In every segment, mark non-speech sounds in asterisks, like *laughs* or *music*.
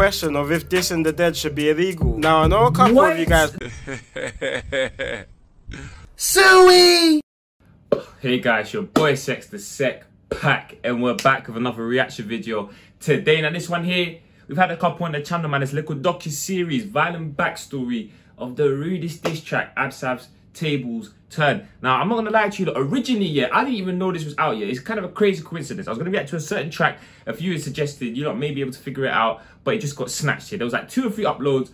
question of if this and the dead should be illegal. Now I know a couple What? of you guys *laughs* Suey! Hey guys, your boy Sex the Sec Pack, and we're back with another reaction video today. Now, this one here, we've had a couple on the channel, man. It's a little docu series, violent backstory of the rudest diss track, Abzsav's Tables Turn. Now, I'm not gonna lie to you, originally, yeah, I didn't even know this was out yet. It's kind of a crazy coincidence. I was gonna react to a certain track, a few had suggested, you lot may be able to figure it out, but it just got snatched here. There was like two or three uploads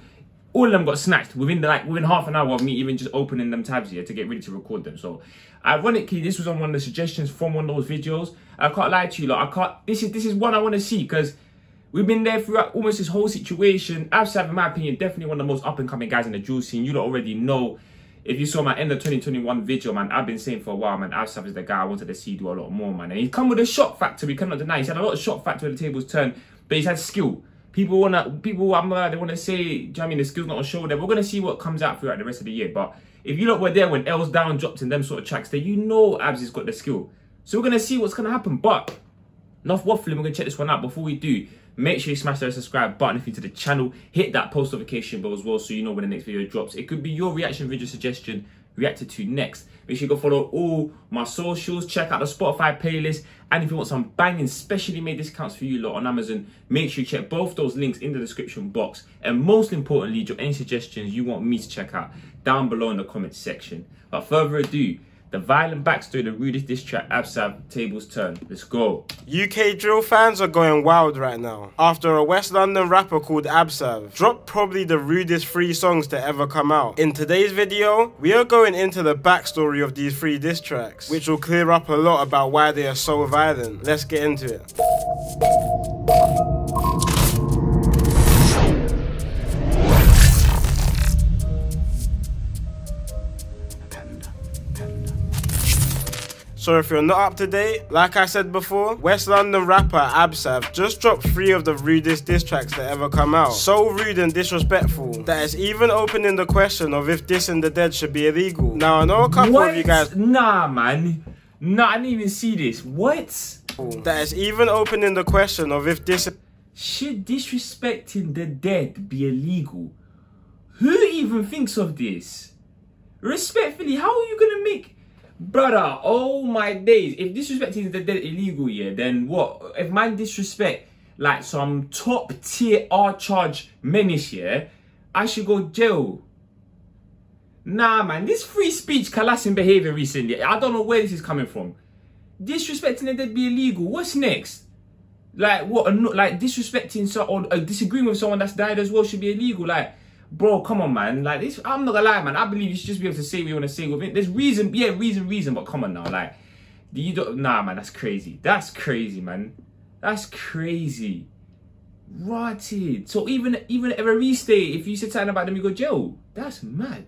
all of them got snatched within the, like within half an hour of me even just opening them tabs here to get ready to record them. So ironically, this was on one of the suggestions from one of those videos. I can't lie to you, like I can't. This is this is one I want to see because we've been there throughout almost this whole situation. Abzsav, in my opinion, definitely one of the most up and coming guys in the drill scene. You don't already know. If you saw my end of 2021 video, man, I've been saying for a while, man, Abzsav is the guy I wanted to see do a lot more, man. And he's come with a shock factor, we cannot deny. He's had a lot of shock factor when the tables turn, but he's had skill. People wanna, people, I'm uh, they wanna say, do you know I mean, the skill's not on show there. We're gonna see what comes out throughout the rest of the year. But if you look were there when L's down dropped in them sort of tracks, then you know Abs has got the skill. So we're gonna see what's gonna happen. But enough waffling, we're gonna check this one out. Before we do, make sure you smash that subscribe button if you're to the channel. Hit that post notification bell as well so you know when the next video drops. It could be your reaction video suggestion reacted to next. Make sure you go follow all my socials, check out the Spotify playlist, and if you want some banging specially made discounts for you lot on Amazon, make sure you check both those links in the description box. And most importantly, drop any suggestions you want me to check out down below in the comments section. Without further ado, the violent backstory, the rudest diss track, Abzsav, tables turn. Let's go. UK drill fans are going wild right now after a West London rapper called Abzsav dropped probably the rudest three songs to ever come out. In today's video, we are going into the backstory of these three diss tracks, which will clear up a lot about why they are so violent. Let's get into it. So if you're not up to date, like I said before, West London rapper Abzsav just dropped three of the rudest diss tracks that ever come out. So rude and disrespectful that it's even opening the question of if dissing the dead should be illegal. Now I know a couple what? of you guys Nah, man. Nah, I didn't even see this. What? That is even opening the question of if this Should disrespecting the dead be illegal? Who even thinks of this? Respectfully, how are you gonna make brother? Oh my days! If disrespecting the dead illegal, yeah, then what? If man disrespect like some top tier R charge menace, yeah, I should go jail. Nah, man, this free speech coalescing behavior recently, I don't know where this is coming from. Disrespecting the dead be illegal. What's next? Like what? Like disrespecting so or uh, disagreeing with someone that's died as well should be illegal. Like, bro, come on, man. Like this, I'm not gonna lie, man. I believe you should just be able to say what you want to say with it. There's reason, yeah, reason, reason, but come on now, like, you don't. Nah, man, that's crazy. That's crazy, man. That's crazy. Rotted. So even even restate, if you said something about them, you go jail. That's mad.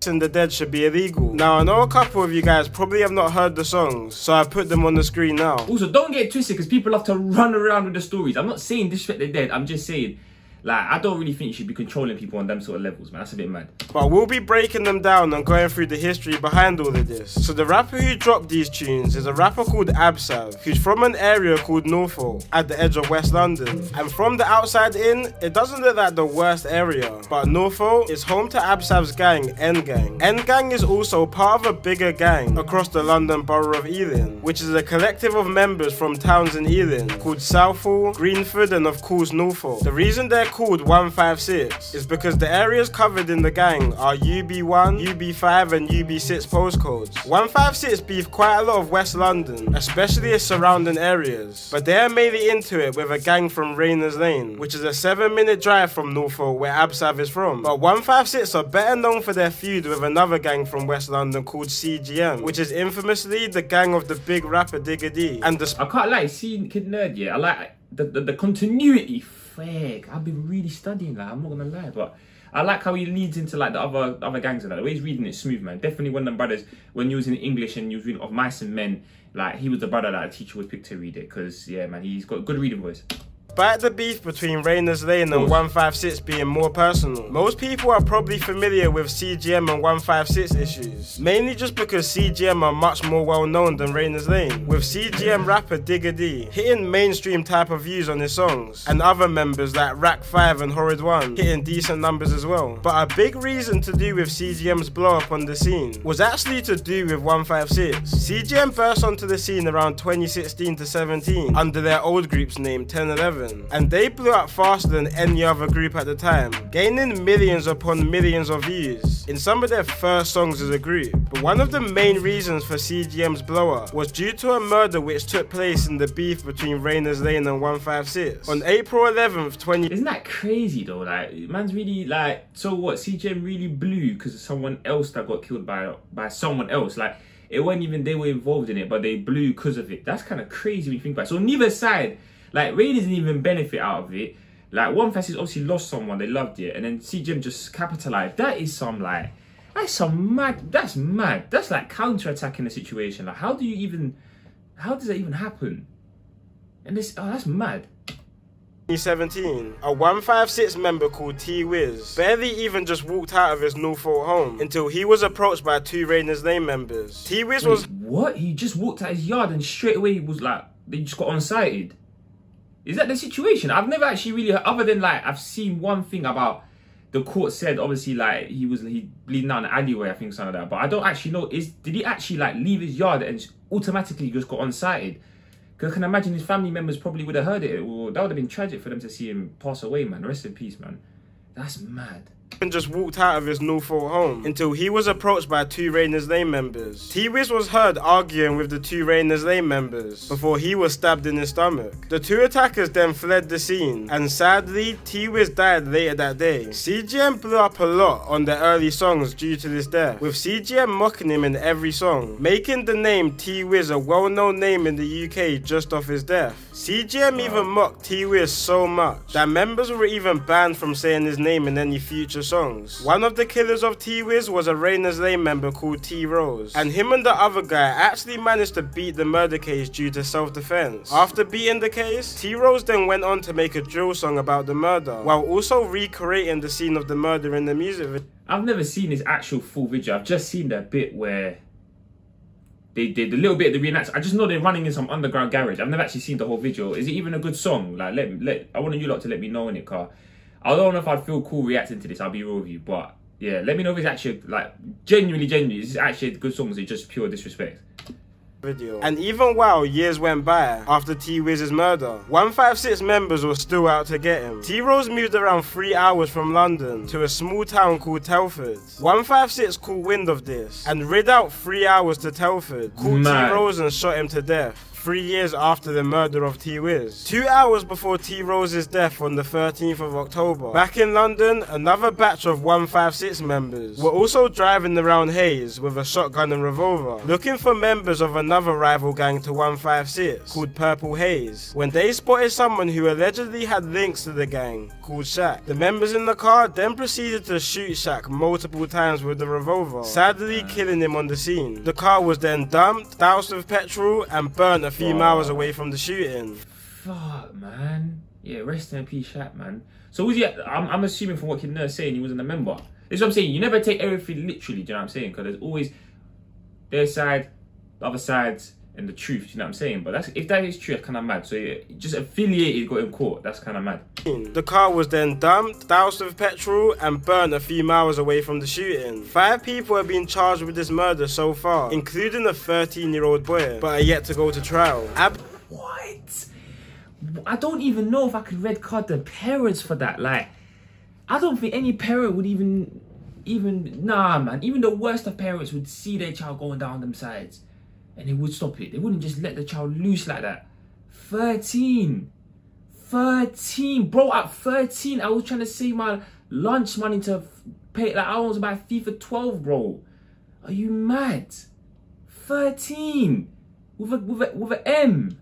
dissing the dead should be illegal. Now I know a couple of you guys probably have not heard the songs, so I put them on the screen now. Also, don't get twisted because people love to run around with the stories. I'm not saying disrespect the dead. I'm just saying, like, I don't really think you should be controlling people on them sort of levels, man. That's a bit mad. But we'll be breaking them down and going through the history behind all of this. So the rapper who dropped these tunes is a rapper called Abzsav, who's from an area called Northolt, at the edge of West London. And from the outside in, it doesn't look like the worst area. But Northolt is home to Abzsav's gang, N Gang. N Gang is also part of a bigger gang across the London borough of Ealing, which is a collective of members from towns in Ealing called Southall, Greenford, and of course Northolt. The reason they're called 156 is because the areas covered in the gang are UB1, UB5, and UB6 postcodes. 156 beef quite a lot of West London, especially its surrounding areas, but they're mainly into it with a gang from Rayners Lane, which is a 7 minute drive from Northolt where Abzsav is from. But 156 are better known for their feud with another gang from West London called CGM, which is infamously the gang of the big rapper Digga D. And the I can't lie, see Kid Nerd, yeah, I like the, the, the continuity. Fake. I've been really studying that, I'm not gonna lie, but I like how he leads into like the other other gangs and that. The way he's reading it smooth, man. Definitely one of them brothers, when you was in English and reading of Mice and Men, like he was the brother that a teacher would pick to read it. Cause yeah, man, he's got a good reading voice. Despite the beef between Rayners Lane and 156 being more personal, most people are probably familiar with CGM and 156 issues, mainly just because CGM are much more well known than Rayners Lane, with CGM rapper Digga D hitting mainstream type of views on his songs, and other members like Rack 5 and Horrid 1 hitting decent numbers as well. But a big reason to do with CGM's blow up on the scene was actually to do with 156. CGM burst onto the scene around 2016 to 17 under their old group's name 1011 and they blew up faster than any other group at the time, gaining millions upon millions of views in some of their first songs as a group. But one of the main reasons for CGM's blow up was due to a murder which took place in the beef between Rayners Lane and 156 on April 11th, 20. Isn't that crazy though? Like, man's really like, so what? CGM really blew because of someone else that got killed by by someone else. Like, it wasn't even they were involved in it, but they blew because of it. That's kind of crazy when you think about it. So neither side like Raiders didn't even benefit out of it. Like one Fest obviously lost someone, they loved it, and then CGM just capitalized. That is some like that's some mad that's mad. That's like counter attacking the situation. Like how do you even how does that even happen? And this oh that's mad. 2017, a 156 member called T Wiz barely even just walked out of his Northolt home until he was approached by two Rayners Lane members. T Wiz was what? He just walked out his yard and straight away he was like they just got on sighted. Is that the situation? I've never actually really, heard, other than like, I've seen one thing about the court said obviously like he was he bleeding down the alleyway, I think something like that. But I don't actually know is did he actually like leave his yard and automatically just got unsighted? Because I can imagine his family members probably would have heard it. Or that would have been tragic for them to see him pass away, man. Rest in peace, man. That's mad and just walked out of his Northolt home until he was approached by two Rayners Lane members. T-Wiz was heard arguing with the two Rayners Lane members before he was stabbed in his stomach. The two attackers then fled the scene and sadly T-Wiz died later that day. CGM blew up a lot on the early songs due to this death, with CGM mocking him in every song, making the name T-Wiz a well-known name in the UK just off his death. CGM even mocked T-Wiz so much that members were even banned from saying his name in any future songs. One of the killers of T-Wiz was a Rayners Lane member called T-Rose, and him and the other guy actually managed to beat the murder case due to self-defense. After beating the case, T-Rose then went on to make a drill song about the murder, while also recreating the scene of the murder in the music video. I've never seen his actual full video, I've just seen that bit where they did a little bit of the reenact. I just know they're running in some underground garage. I've never actually seen the whole video. Is it even a good song? Like, let let I want you lot to let me know in it, car. I don't know if I'd feel cool reacting to this. I'll be real with you, but yeah, let me know if it's actually like genuinely, genuinely. Is actually a good song? Is it just pure disrespect? Video. And even while years went by after T Wiz's murder, 156 members were still out to get him. T Rose moved around three hours from London to a small town called Telford. 156 caught wind of this and rid out three hours to Telford, caught T Rose and shot him to death three years after the murder of T Wiz. Two hours before T Rose's death on the 13th of October. Back in London, another batch of 156 members were also driving around Hayes with a shotgun and revolver, looking for members of another rival gang to 156 called Purple Haze. When they spotted someone who allegedly had links to the gang called Shaq, the members in the car then proceeded to shoot Shaq multiple times with the revolver, sadly killing him on the scene. The car was then dumped, doused with petrol, and burnt a few miles away from the shooting. Fuck, man. Yeah, rest in peace, Shaq, man. So was he? I'm, I'm assuming from what Kid saying, he wasn't a member. This is what I'm saying. You never take everything literally. Do you know what I'm saying? Because there's always their side, the other sides, and the truth. You know what I'm saying? But that's if that is true, that's kind of mad. So yeah, just affiliated got in court. That's kind of mad. The car was then dumped, doused with petrol, and burned a few miles away from the shooting. Five people have been charged with this murder so far, including a 13-year-old boy, but are yet to go to trial. Ab what? I don't even know if I could red card the parents for that. Like, I don't think any parent would even, even, nah, man. Even the worst of parents would see their child going down them sides and they would stop it. They wouldn't just let the child loose like that. 13. 13. Bro, at 13, I was trying to save my lunch money to pay. Like, I was about FIFA 12, bro. Are you mad? 13. With a, with a, with a M.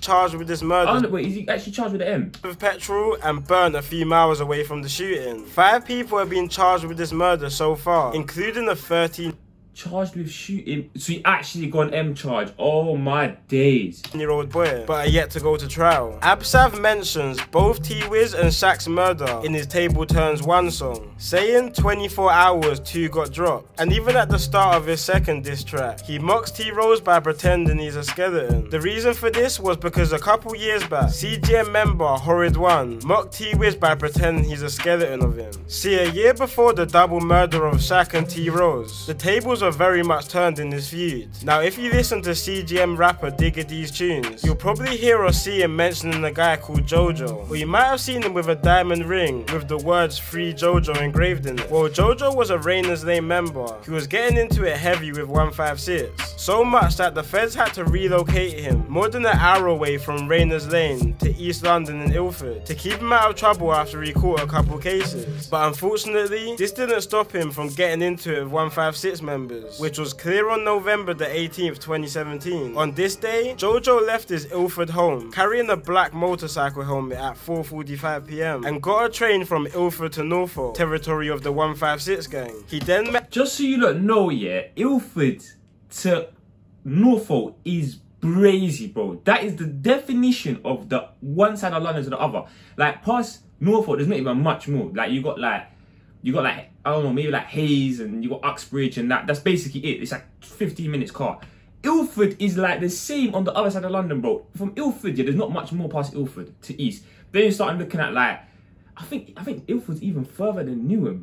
Charged with this murder. Oh, wait, is he actually charged with an M? With petrol and burned a few miles away from the shooting. Five people have been charged with this murder so far, including a 13. Charged with shooting. So he actually got an M charge. Oh my days. Year old boy, but are yet to go to trial. Abzsav mentions both T Wiz and Shaq's murder in his Table Turns 1 song, saying 24 hours 2 got dropped. And even at the start of his second diss track, he mocks T Rose by pretending he's a skeleton. The reason for this was because a couple years back, CGM member Horrid One mocked T Wiz by pretending he's a skeleton of him. See, a year before the double murder of Shaq and T Rose, the tables were very much turned in this feud. Now, if you listen to CGM rapper Digga D's tunes, you'll probably hear or see him mentioning a guy called JoJo, or you might have seen him with a diamond ring with the words Free JoJo engraved in it. Well, JoJo was a Rayners Lane member who was getting into it heavy with 156, so much that the feds had to relocate him more than an hour away from Rayners Lane to East London and Ilford to keep him out of trouble after he caught a couple cases. But unfortunately, this didn't stop him from getting into it with 156 members, which was clear on November the 18th, 2017. On this day, Jojo left his Ilford home carrying a black motorcycle helmet at 4:45 p.m. and got a train from Ilford to Northolt, territory of the 156 gang. He then met Just so you don't know, yeah, Ilford to Northolt is brazy, bro. That is the definition of the one side of London to the other. Like past Northolt, there's not even much more. Like you got like you got like I don't know, maybe like Hayes and you got Uxbridge and that. That's basically it. It's like 15 minutes car. Ilford is like the same on the other side of London, bro. From Ilford, yeah, there's not much more past Ilford to East. Then you start looking at like, I think I think Ilford's even further than Newham.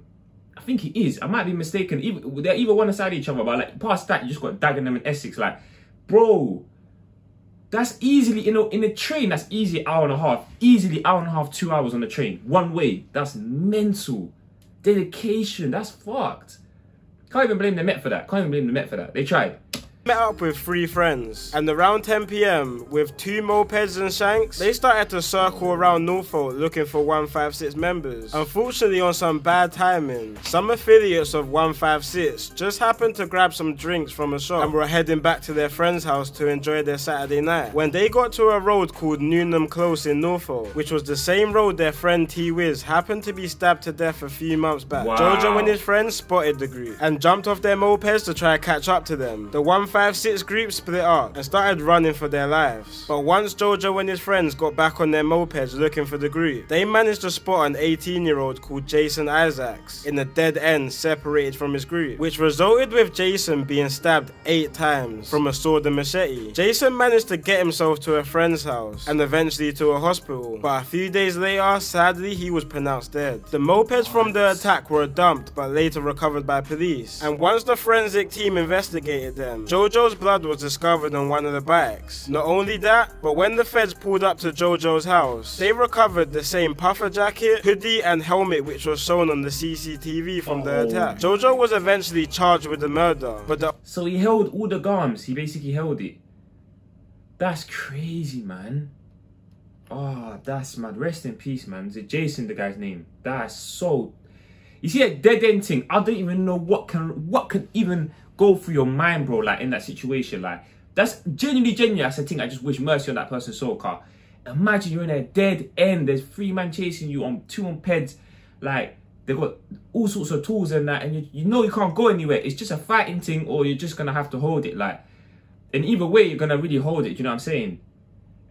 I think it is. I might be mistaken. They're either one side of each other, but like past that, you just got Dagenham and Essex. Like, bro, that's easily you know in a train. That's easy hour and a half. Easily hour and a half, two hours on the train, one way. That's mental. Dedication. That's fucked. Can't even blame the Met for that. Can't even blame the Met for that. They tried. Met up with three friends, and around 10 pm, with two mopeds and shanks, they started to circle around Northolt looking for 156 members. Unfortunately, on some bad timing, some affiliates of 156 just happened to grab some drinks from a shop and were heading back to their friend's house to enjoy their Saturday night. When they got to a road called Newnham Close in Northolt, which was the same road their friend T Wiz happened to be stabbed to death a few months back, Wow. Jojo and his friends spotted the group and jumped off their mopeds to try to catch up to them. The 156 group split up and started running for their lives. But once Jojo and his friends got back on their mopeds looking for the group, they managed to spot an 18 year old called Jason Isaacs in a dead end separated from his group, which resulted with Jason being stabbed eight times from a sword and machete. Jason managed to get himself to a friend's house and eventually to a hospital, but a few days later, sadly, he was pronounced dead. The mopeds from the attack were dumped but later recovered by police, and once the forensic team investigated them, Jojo's blood was discovered on one of the bags. Not only that, but when the feds pulled up to Jojo's house, they recovered the same puffer jacket, hoodie, and helmet which was shown on the CCTV from the Oh. attack. Jojo was eventually charged with the murder, but the So he held all the guns. He basically held it. That's crazy, man. Oh, that's mad. Rest in peace, man. Is it Jason, the guy's name? That's so. You see that dead end thing? I don't even know what can what can even go through your mind, bro. Like in that situation, like that's genuinely, genuinely. That's the thing. I just wish mercy on that person's soul, car. Imagine you're in a dead end. There's three men chasing you on two on peds, like they've got all sorts of tools and that, and you, you know you can't go anywhere. It's just a fighting thing, or you're just gonna have to hold it. Like, and either way, you're gonna really hold it. You know what I'm saying?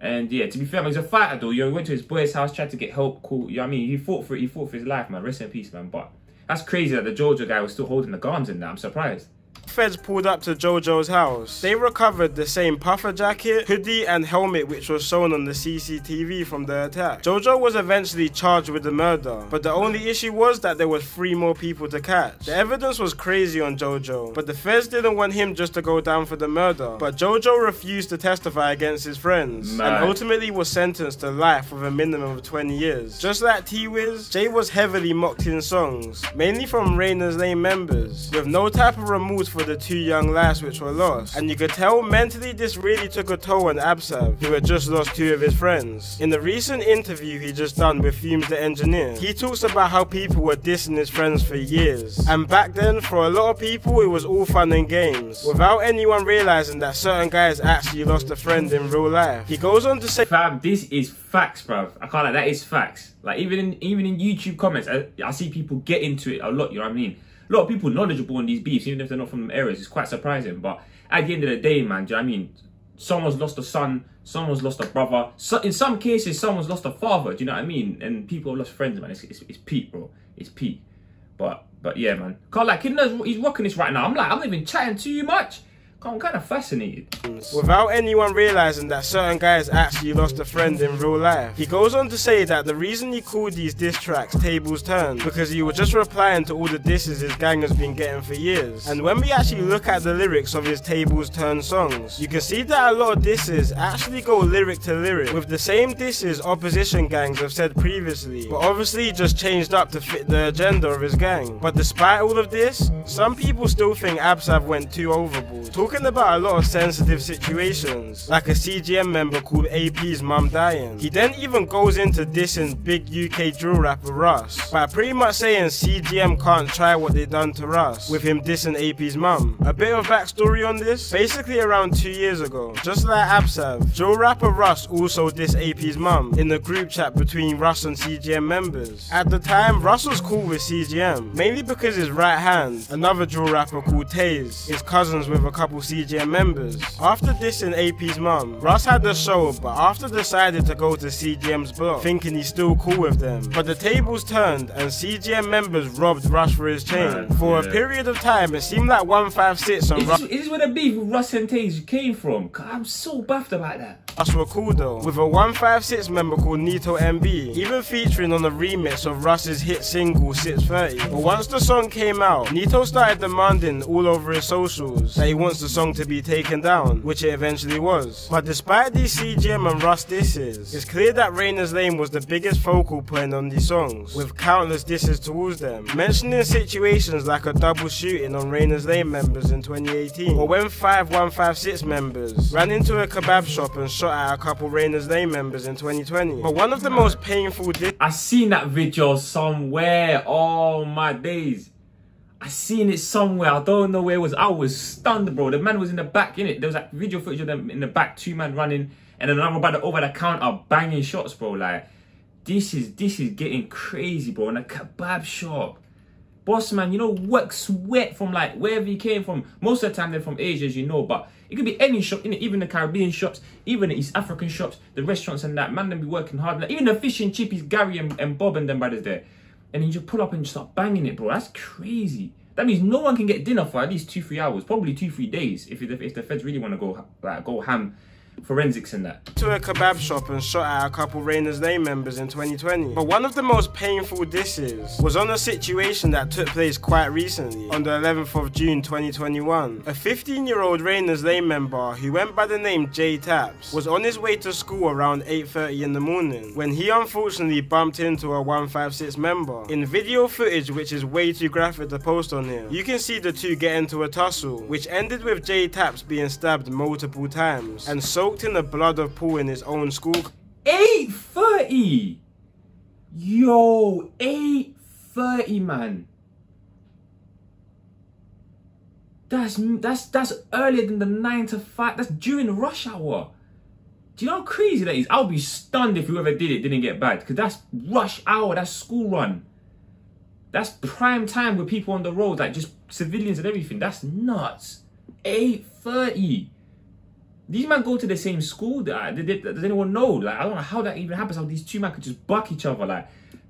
And yeah, to be fair, he's a fighter though. You know, he went to his boy's house, tried to get help. Cool. You know what I mean? He fought for it. He fought for his life, man. Rest in peace, man. But that's crazy that the Georgia guy was still holding the guns in that. I'm surprised. Feds pulled up to Jojo's house. They recovered the same puffer jacket, hoodie, and helmet which was shown on the CCTV from the attack. Jojo was eventually charged with the murder, but the only issue was that there was three more people to catch. The evidence was crazy on Jojo, but the feds didn't want him just to go down for the murder. But Jojo refused to testify against his friends, Mad. and ultimately was sentenced to life with a minimum of 20 years. Just like T-Wiz, Jay was heavily mocked in songs, mainly from Rayners Lane members, with no type of remorse for the two young lads which were lost. And you could tell mentally this really took a toll on Abzsav, who had just lost two of his friends. In the recent interview he just done with Fumez the Engineer, he talks about how people were dissing his friends for years. And back then, for a lot of people, it was all fun and games, without anyone realizing that certain guys actually lost a friend in real life. He goes on to say, Fam, this is facts, bruv. I can't like that is facts. Like even in even in YouTube comments, I, I see people get into it a lot. You know what I mean? A lot of people knowledgeable on these beefs, even if they're not from them areas. It's quite surprising. But at the end of the day, man, do you know what I mean? Someone's lost a son, someone's lost a brother. So in some cases, someone's lost a father. Do you know what I mean? And people have lost friends, man. It's, it's, it's peak, bro. It's peak. But but yeah, man. Can't like he knows he's rocking this right now. I'm like, I'm not even chatting too much. I'm kind of fascinated. Without anyone realizing that certain guys actually lost a friend in real life. He goes on to say that the reason he called these diss tracks Tables Turn because he was just replying to all the disses his gang has been getting for years. And when we actually look at the lyrics of his Tables Turn songs, you can see that a lot of disses actually go lyric to lyric with the same disses opposition gangs have said previously, but obviously just changed up to fit the agenda of his gang. But despite all of this, some people still think Abzsav went too overboard. Talking about a lot of sensitive situations, like a CGM member called AP's mum dying. He then even goes into dissing big UK drill rapper Russ, by pretty much saying CGM can't try what they done to Russ, with him dissing AP's mum. A bit of backstory on this, basically around two years ago, just like Abzsav, drill rapper Russ also dissed AP's mum in the group chat between Russ and CGM members. At the time, Russ was cool with CGM, mainly because his right hand, another drill rapper called Taze, is cousins with a couple CGM members. After this dissing AP's mum, Russ had the show, but after decided to go to CGM's block, thinking he's still cool with them. But the tables turned and CGM members robbed Russ for his chain. Man, for yeah. a period of time, it seemed like 156 on Is Russ. this, is this where the beef with Russ and Taze came from? I'm so buffed about that. Us were cool though, with a 156 member called Nito NB, even featuring on the remix of Russ's hit single 630. But once the song came out, Nito started demanding all over his socials that he wants the song to be taken down, which it eventually was. But despite these CGM and Russ disses, it's clear that Rayners Lane was the biggest focal point on these songs, with countless disses towards them, mentioning situations like a double shooting on Rayners Lane members in 2018, or when five 156 members ran into a kebab shop and shot at a couple Rayners Lane members in 2020. But one of the most painful I seen that video somewhere. Oh my days. I seen it somewhere. I don't know where it was. I was stunned, bro. The man was in the back, in it. There was like video footage of them in the back, two men running, and another by the over the counter banging shots, bro. Like this is this is getting crazy, bro. In a kebab shop. Boss man, you know, work sweat from like wherever he came from. Most of the time they're from Asia, as you know, but it could be any shop, even the Caribbean shops, even the East African shops, the restaurants and that. Man, them be working hard. Like, even the fish and chippies, Gary and, and Bob and them brothers there. And you just pull up and start banging it, bro. That's crazy. That means no one can get dinner for at least two, three hours, probably two, three days, if if the feds really want to go like go ham, forensics in that. to a kebab shop and shot at a couple Rayners Lane members in 2020. But one of the most painful disses was on a situation that took place quite recently, on the 11th of June 2021. A 15 year old Rayners Lane member who went by the name Jay Taps was on his way to school around 8.30 in the morning when he unfortunately bumped into a 156 member. In video footage, which is way too graphic to post on here, you can see the two get into a tussle, which ended with Jay Taps being stabbed multiple times and soaked in the blood of Paul in his own school. 8.30! Yo, 8.30, man. That's, that's, that's earlier than the 9 to 5. That's during rush hour. Do you know how crazy that is? I'll be stunned if whoever did it didn't get back. Because that's rush hour. That's school run. That's prime time with people on the road. Like just civilians and everything. That's nuts. 8.30. These men go to the same school. Does anyone know? Like I don't know how that even happens. How these two men could just buck each other. Like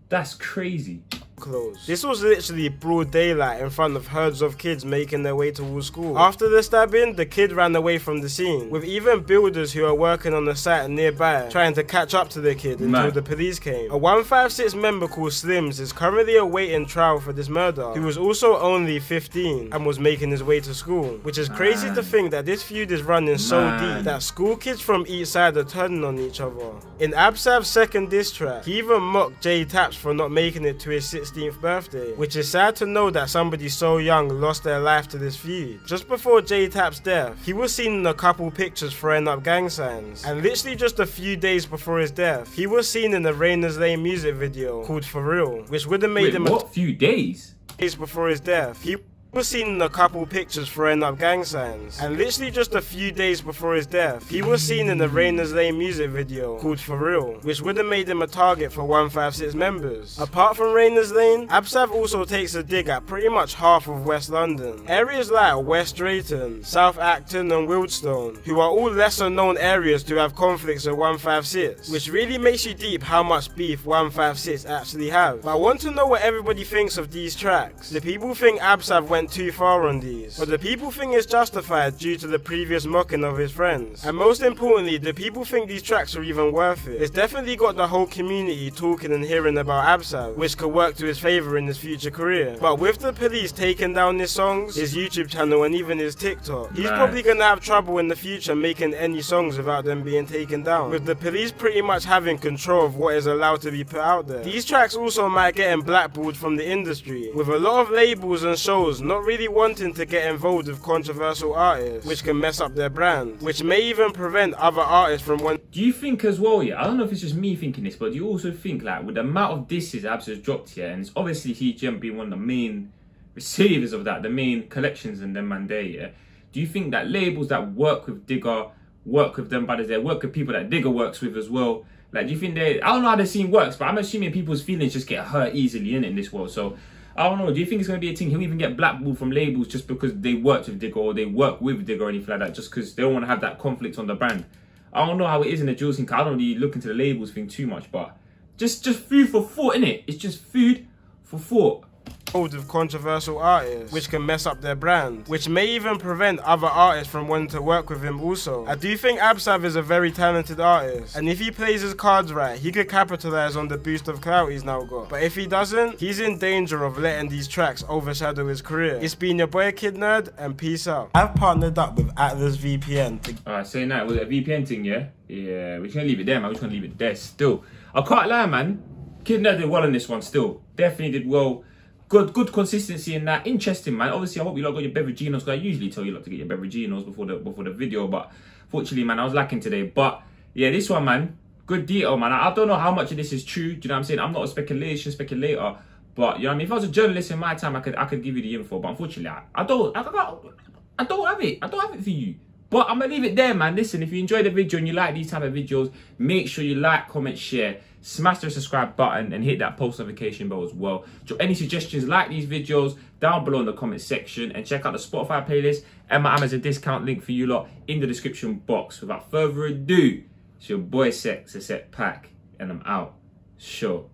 that's crazy. Clothes. This was literally broad daylight in front of herds of kids making their way towards school. After the stabbing, the kid ran away from the scene, with even builders who are working on the site nearby trying to catch up to the kid until Man. the police came. A 156 member called Slims is currently awaiting trial for this murder, He was also only 15 and was making his way to school, which is crazy to think that this feud is running so deep that school kids from each side are turning on each other. In Abzsav's second diss track, he even mocked Jay Taps for not making it to his 16th birthday, which is sad to know that somebody so young lost their life to this feud. Just before Jay Taps' death, he was seen in a couple pictures throwing up gang signs, and literally just a few days before his death, he was seen in the Rayners Lane music video called For Real, which would have made Wait, him what? Few days. days before his death. He was seen in a couple pictures throwing up gang signs. And literally just a few days before his death, he was seen in the Rayners Lane music video called For Real, which would have made him a target for 156 members. Apart from Rayners Lane, Abzsav also takes a dig at pretty much half of West London. Areas like West Drayton, South Acton and Wealdstone, who are all lesser known areas to have conflicts with 156, which really makes you deep how much beef 156 actually have. But I want to know what everybody thinks of these tracks. The people think Abzsav went too far on these, but the people think it's justified due to the previous mocking of his friends. And most importantly, the people think these tracks are even worth it. It's definitely got the whole community talking and hearing about Abzsav, which could work to his favour in his future career. But with the police taking down his songs, his YouTube channel and even his TikTok, he's Right. probably gonna have trouble in the future making any songs without them being taken down. With the police pretty much having control of what is allowed to be put out there. These tracks also might get him blackballed from the industry, with a lot of labels and shows not really wanting to get involved with controversial artists, which can mess up their brand, which may even prevent other artists from wanting Do you think as well, yeah? I don't know if it's just me thinking this, but do you also think like with the amount of disses Abs has dropped here, and it's obviously CGM being one of the main receivers of that, the main collections and them man there, yeah? Do you think that labels that work with Digga, work with them brothers there, work with people that Digga works with as well? Like, do you think they? I don't know how the scene works, but I'm assuming people's feelings just get hurt easily in, in this world. So Oh, I don't know. Do you think it's gonna be a thing? He'll even get blackballed from labels just because they worked with Digga or they work with Digga or anything like that, just because they don't want to have that conflict on the brand. I don't know how it is in the drill scene. 'cause I don't really look into the labels thing too much, but just just food for thought, innit? It's just food for thought. Involved with controversial artists, which can mess up their brand, which may even prevent other artists from wanting to work with him also. I do think Abzsav is a very talented artist, and if he plays his cards right, he could capitalize on the boost of clout he's now got. But if he doesn't, he's in danger of letting these tracks overshadow his career. It's been your boy Kid Nerd, and peace out. I've partnered up with Atlas VPN to Alright, saying that, was it a VPN thing, yeah? Yeah, we're just gonna leave it there, man. We're just gonna leave it there still. I can't lie, man. Kid Nerd did well on this one still. Definitely did well. Good good consistency in that. Interesting, man. Obviously, I hope you lot got your beveraginos, because I usually tell you lot to get your beveraginos before the before the video, but fortunately, man, I was lacking today. But yeah, this one, man, good detail, man. I, I don't know how much of this is true. Do you know what I'm saying? I'm not a speculation speculator. But you know what I mean? If I was a journalist in my time, I could I could give you the info. But unfortunately, I, I don't I, don't I don't have it. I don't have it for you. But I'm gonna leave it there, man. Listen, if you enjoyed the video and you like these type of videos, make sure you like, comment, share, smash the subscribe button, and hit that post notification bell as well. Drop any suggestions like these videos down below in the comment section, and check out the Spotify playlist and my Amazon discount link for you lot in the description box. Without further ado, it's your boy Sex, SecPaq, and I'm out. Sure.